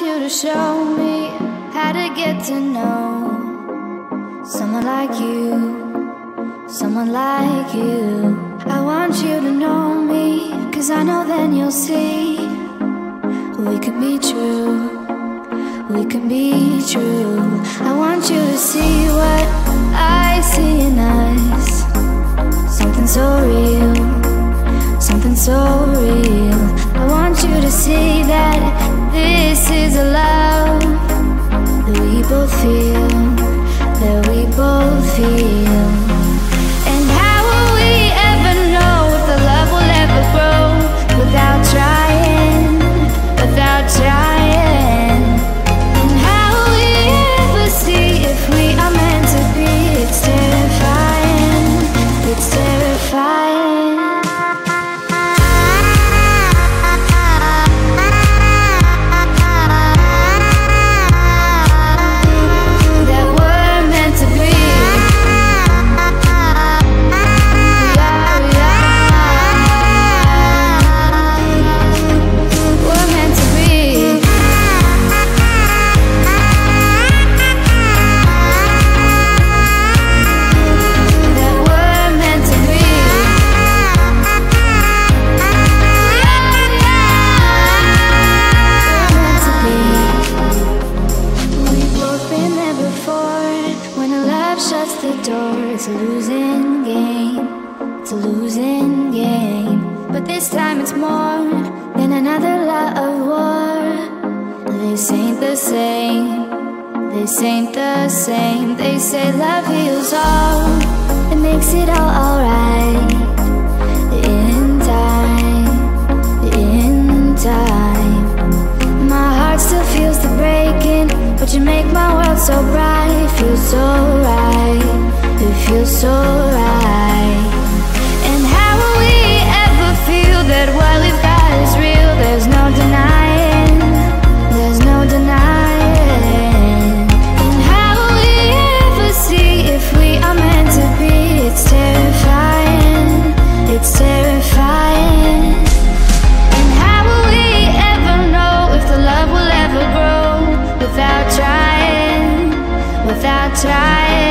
you to show me how to get to know someone like you, someone like you. I want you to know me, cause I know then you'll see we can be true, we can be true. I want you to see what the door, it's a losing game. It's a losing game. But this time it's more than another lot of war. This ain't the same. This ain't the same. They say love heals all. It makes it all alright. Feels so right. And how will we ever feel that what we've got is real? There's no denying. There's no denying. And how will we ever see if we are meant to be? It's terrifying. It's terrifying. And how will we ever know if the love will ever grow without trying, without trying?